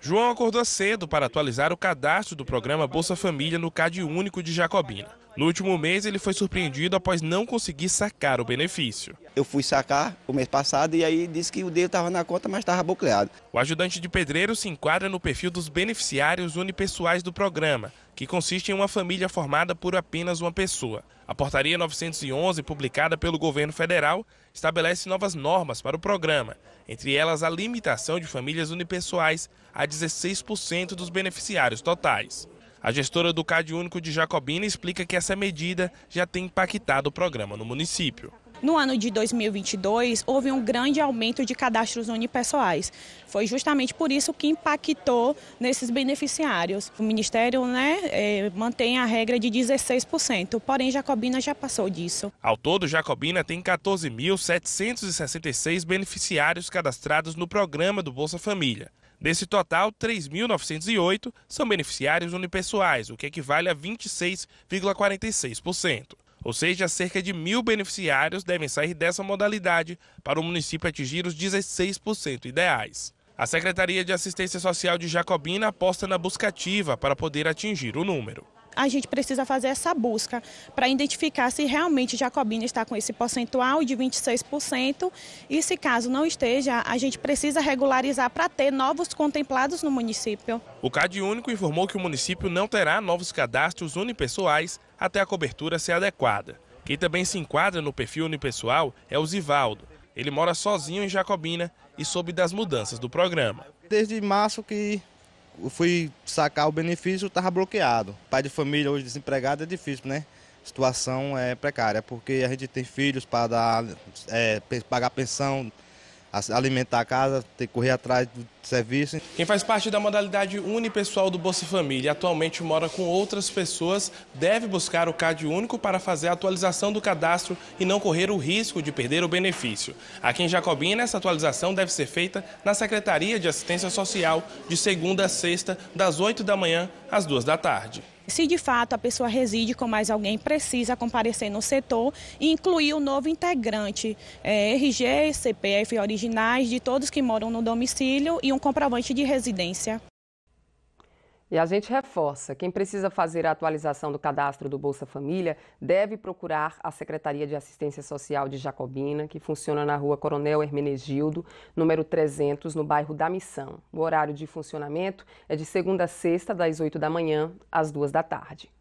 João acordou cedo para atualizar o cadastro do programa Bolsa Família no CAD Único de Jacobina. No último mês, ele foi surpreendido após não conseguir sacar o benefício. Eu fui sacar o mês passado e aí disse que o dele estava na conta, mas estava bloqueado. O ajudante de pedreiro se enquadra no perfil dos beneficiários unipessoais do programa, que consiste em uma família formada por apenas uma pessoa. A Portaria 911, publicada pelo governo federal, estabelece novas normas para o programa, entre elas a limitação de famílias unipessoais a 16% dos beneficiários totais. A gestora do CAD Único de Jacobina explica que essa medida já tem impactado o programa no município. No ano de 2022, houve um grande aumento de cadastros unipessoais. Foi justamente por isso que impactou nesses beneficiários. O Ministério né, é, mantém a regra de 16%, porém Jacobina já passou disso. Ao todo, Jacobina tem 14.766 beneficiários cadastrados no programa do Bolsa Família. Desse total, 3.908 são beneficiários unipessoais, o que equivale a 26,46%. Ou seja, cerca de mil beneficiários devem sair dessa modalidade para o município atingir os 16% ideais. A Secretaria de Assistência Social de Jacobina aposta na busca ativa para poder atingir o número a gente precisa fazer essa busca para identificar se realmente Jacobina está com esse percentual de 26% e se caso não esteja, a gente precisa regularizar para ter novos contemplados no município. O CAD Único informou que o município não terá novos cadastros unipessoais até a cobertura ser adequada. Quem também se enquadra no perfil unipessoal é o Zivaldo. Ele mora sozinho em Jacobina e soube das mudanças do programa. Desde março que fui sacar o benefício, estava bloqueado. Pai de família hoje desempregado é difícil, né? Situação é precária, porque a gente tem filhos para dar, é, pagar pensão, alimentar a casa, ter que correr atrás do serviço. Quem faz parte da modalidade unipessoal do Bolsa Família atualmente mora com outras pessoas deve buscar o CAD único para fazer a atualização do cadastro e não correr o risco de perder o benefício. Aqui em Jacobina, essa atualização deve ser feita na Secretaria de Assistência Social de segunda a sexta, das 8 da manhã às 2 da tarde. Se de fato a pessoa reside com mais alguém, precisa comparecer no setor e incluir o novo integrante, é, RG, CPF originais de todos que moram no domicílio e um comprovante de residência. E a gente reforça: quem precisa fazer a atualização do cadastro do Bolsa Família deve procurar a Secretaria de Assistência Social de Jacobina, que funciona na rua Coronel Hermenegildo, número 300, no bairro da Missão. O horário de funcionamento é de segunda a sexta, das 8 da manhã às 2 da tarde.